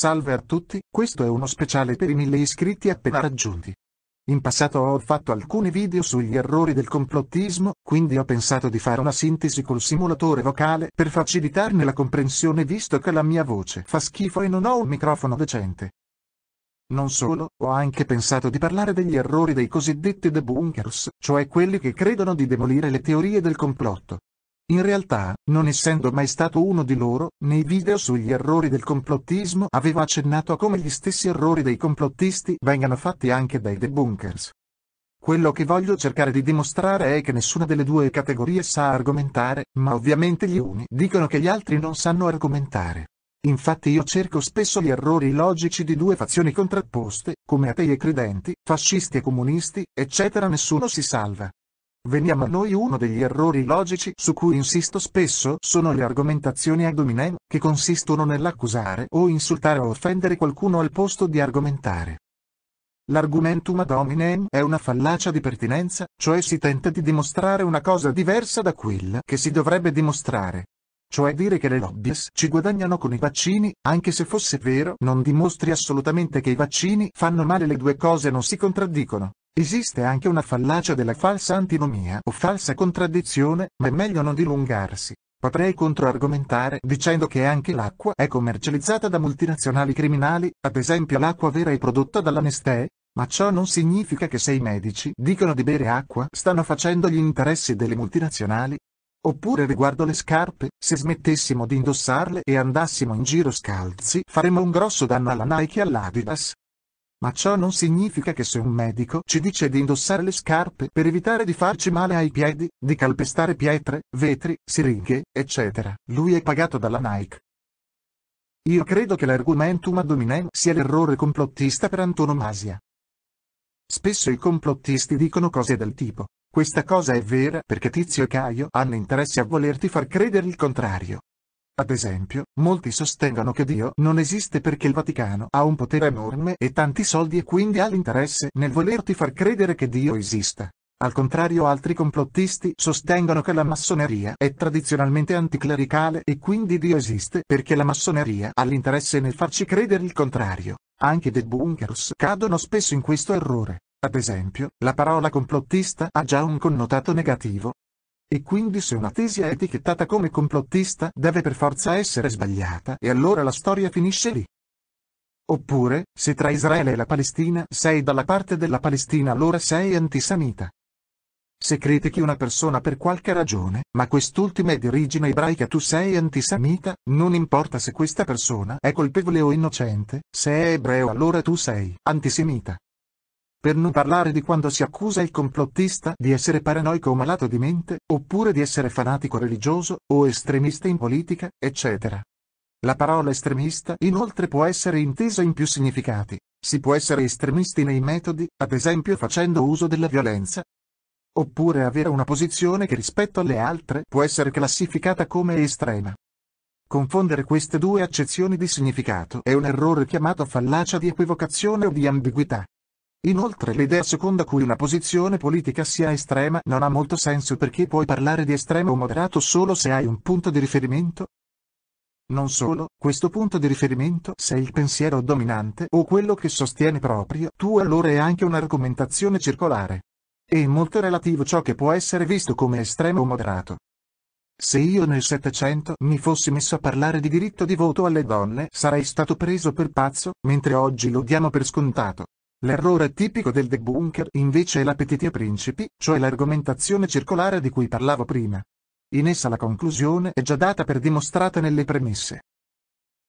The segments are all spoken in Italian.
Salve a tutti, questo è uno speciale per i mille iscritti appena raggiunti. In passato ho fatto alcuni video sugli errori del complottismo, quindi ho pensato di fare una sintesi col simulatore vocale per facilitarne la comprensione visto che la mia voce fa schifo e non ho un microfono decente. Non solo, ho anche pensato di parlare degli errori dei cosiddetti debunkers, cioè quelli che credono di demolire le teorie del complotto. In realtà, non essendo mai stato uno di loro, nei video sugli errori del complottismo avevo accennato a come gli stessi errori dei complottisti vengano fatti anche dai debunkers. Quello che voglio cercare di dimostrare è che nessuna delle due categorie sa argomentare, ma ovviamente gli uni dicono che gli altri non sanno argomentare. Infatti io cerco spesso gli errori logici di due fazioni contrapposte, come atei e credenti, fascisti e comunisti, eccetera nessuno si salva. Veniamo a noi uno degli errori logici su cui insisto spesso sono le argomentazioni ad hominem, che consistono nell'accusare o insultare o offendere qualcuno al posto di argomentare. L'argumentum ad hominem è una fallacia di pertinenza, cioè si tenta di dimostrare una cosa diversa da quella che si dovrebbe dimostrare. Cioè dire che le lobbies ci guadagnano con i vaccini, anche se fosse vero, non dimostri assolutamente che i vaccini fanno male le due cose non si contraddicono. Esiste anche una fallacia della falsa antinomia o falsa contraddizione, ma è meglio non dilungarsi. Potrei controargomentare dicendo che anche l'acqua è commercializzata da multinazionali criminali, ad esempio l'acqua vera è prodotta dalla Nestlé, ma ciò non significa che se i medici dicono di bere acqua stanno facendo gli interessi delle multinazionali. Oppure riguardo le scarpe, se smettessimo di indossarle e andassimo in giro scalzi faremmo un grosso danno alla Nike e all'Adidas, ma ciò non significa che se un medico ci dice di indossare le scarpe per evitare di farci male ai piedi, di calpestare pietre, vetri, siringhe, eccetera, lui è pagato dalla Nike. Io credo che l'argumentum ad hominem sia l'errore complottista per antonomasia. Spesso i complottisti dicono cose del tipo, questa cosa è vera perché Tizio e Caio hanno interesse a volerti far credere il contrario. Ad esempio, molti sostengono che Dio non esiste perché il Vaticano ha un potere enorme e tanti soldi e quindi ha l'interesse nel volerti far credere che Dio esista. Al contrario altri complottisti sostengono che la massoneria è tradizionalmente anticlericale e quindi Dio esiste perché la massoneria ha l'interesse nel farci credere il contrario. Anche dei bunkers cadono spesso in questo errore. Ad esempio, la parola complottista ha già un connotato negativo, e quindi se una tesi è etichettata come complottista deve per forza essere sbagliata e allora la storia finisce lì. Oppure, se tra Israele e la Palestina sei dalla parte della Palestina allora sei antisemita. Se critichi una persona per qualche ragione, ma quest'ultima è di origine ebraica tu sei antisemita, non importa se questa persona è colpevole o innocente, se è ebreo allora tu sei antisemita. Per non parlare di quando si accusa il complottista di essere paranoico o malato di mente, oppure di essere fanatico religioso, o estremista in politica, eccetera. La parola estremista inoltre può essere intesa in più significati. Si può essere estremisti nei metodi, ad esempio facendo uso della violenza, oppure avere una posizione che rispetto alle altre può essere classificata come estrema. Confondere queste due accezioni di significato è un errore chiamato fallacia di equivocazione o di ambiguità. Inoltre l'idea secondo cui una posizione politica sia estrema non ha molto senso perché puoi parlare di estremo o moderato solo se hai un punto di riferimento. Non solo, questo punto di riferimento se il pensiero dominante o quello che sostiene proprio tu allora è anche un'argomentazione circolare. È molto relativo ciò che può essere visto come estremo o moderato. Se io nel Settecento mi fossi messo a parlare di diritto di voto alle donne sarei stato preso per pazzo, mentre oggi lo diamo per scontato. L'errore tipico del debunker invece è l'appetite principi, cioè l'argomentazione circolare di cui parlavo prima. In essa la conclusione è già data per dimostrata nelle premesse.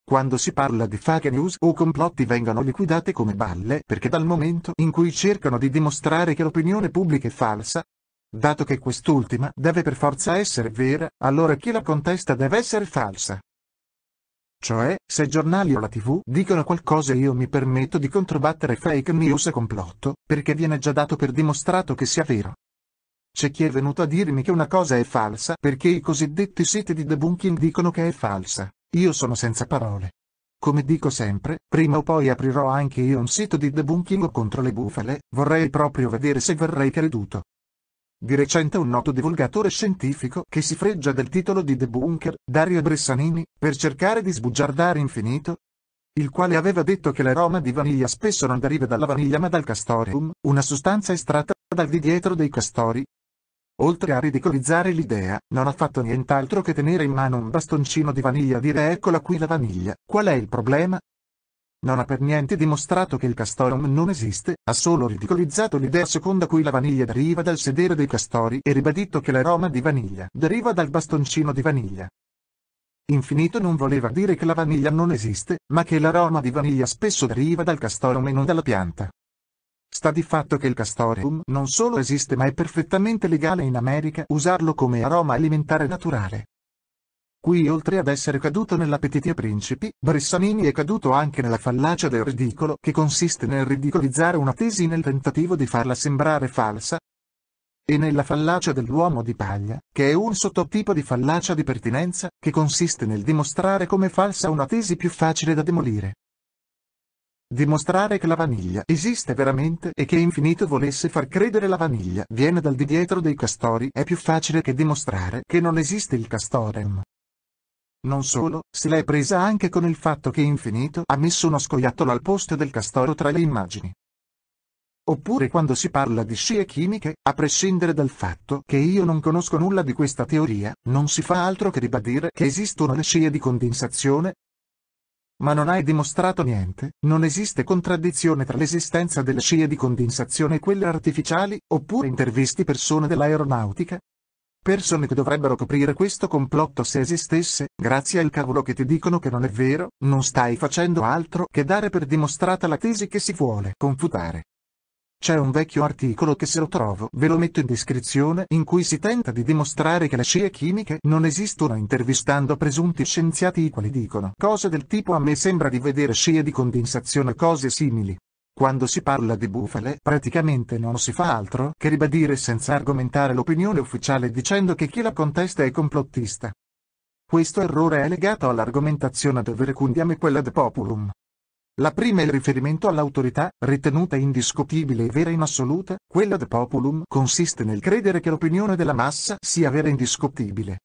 Quando si parla di fake news o complotti vengono liquidate come balle perché dal momento in cui cercano di dimostrare che l'opinione pubblica è falsa, dato che quest'ultima deve per forza essere vera, allora chi la contesta deve essere falsa. Cioè, se giornali o la tv dicono qualcosa io mi permetto di controbattere fake news e complotto, perché viene già dato per dimostrato che sia vero. C'è chi è venuto a dirmi che una cosa è falsa perché i cosiddetti siti di debunking dicono che è falsa. Io sono senza parole. Come dico sempre, prima o poi aprirò anche io un sito di debunking contro le bufale, vorrei proprio vedere se verrei creduto. Di recente un noto divulgatore scientifico che si freggia del titolo di debunker, Dario Bressanini, per cercare di sbugiardare infinito, il quale aveva detto che l'aroma di vaniglia spesso non deriva dalla vaniglia ma dal castorium, una sostanza estratta dal di dietro dei castori. Oltre a ridicolizzare l'idea, non ha fatto nient'altro che tenere in mano un bastoncino di vaniglia e dire eccola qui la vaniglia, qual è il problema? Non ha per niente dimostrato che il castorum non esiste, ha solo ridicolizzato l'idea secondo cui la vaniglia deriva dal sedere dei castori e ribadito che l'aroma di vaniglia deriva dal bastoncino di vaniglia. Infinito non voleva dire che la vaniglia non esiste, ma che l'aroma di vaniglia spesso deriva dal castorum e non dalla pianta. Sta di fatto che il castorium non solo esiste ma è perfettamente legale in America usarlo come aroma alimentare naturale. Qui oltre ad essere caduto nell'appetiti a principi, Bressanini è caduto anche nella fallacia del ridicolo che consiste nel ridicolizzare una tesi nel tentativo di farla sembrare falsa, e nella fallacia dell'uomo di paglia, che è un sottotipo di fallacia di pertinenza, che consiste nel dimostrare come falsa una tesi più facile da demolire. Dimostrare che la vaniglia esiste veramente e che infinito volesse far credere la vaniglia viene dal di dietro dei castori è più facile che dimostrare che non esiste il castorem. Non solo, se l'è presa anche con il fatto che Infinito ha messo uno scoiattolo al posto del castoro tra le immagini. Oppure quando si parla di scie chimiche, a prescindere dal fatto che io non conosco nulla di questa teoria, non si fa altro che ribadire che esistono le scie di condensazione. Ma non hai dimostrato niente, non esiste contraddizione tra l'esistenza delle scie di condensazione e quelle artificiali, oppure intervisti persone dell'aeronautica, Persone che dovrebbero coprire questo complotto se esistesse, grazie al cavolo che ti dicono che non è vero, non stai facendo altro che dare per dimostrata la tesi che si vuole confutare. C'è un vecchio articolo che se lo trovo ve lo metto in descrizione in cui si tenta di dimostrare che le scie chimiche non esistono intervistando presunti scienziati i quali dicono cose del tipo a me sembra di vedere scie di condensazione cose simili. Quando si parla di bufale praticamente non si fa altro che ribadire senza argomentare l'opinione ufficiale dicendo che chi la contesta è complottista. Questo errore è legato all'argomentazione del verecundiam e quella de populum. La prima è il riferimento all'autorità, ritenuta indiscutibile e vera in assoluta, quella de populum consiste nel credere che l'opinione della massa sia vera e indiscutibile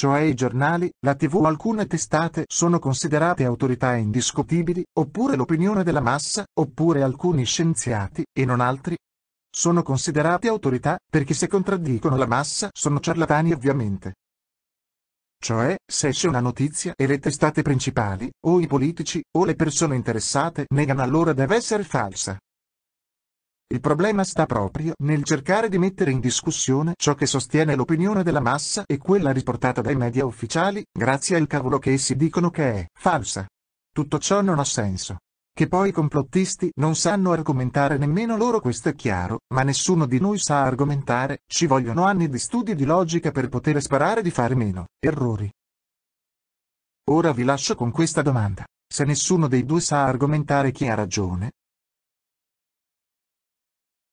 cioè i giornali, la tv o alcune testate sono considerate autorità indiscutibili, oppure l'opinione della massa, oppure alcuni scienziati, e non altri, sono considerati autorità, perché se contraddicono la massa sono ciarlatani ovviamente. Cioè, se esce una notizia e le testate principali, o i politici, o le persone interessate negano allora deve essere falsa. Il problema sta proprio nel cercare di mettere in discussione ciò che sostiene l'opinione della massa e quella riportata dai media ufficiali, grazie al cavolo che essi dicono che è falsa. Tutto ciò non ha senso. Che poi i complottisti non sanno argomentare nemmeno loro questo è chiaro, ma nessuno di noi sa argomentare, ci vogliono anni di studi di logica per poter sparare di fare meno errori. Ora vi lascio con questa domanda. Se nessuno dei due sa argomentare chi ha ragione,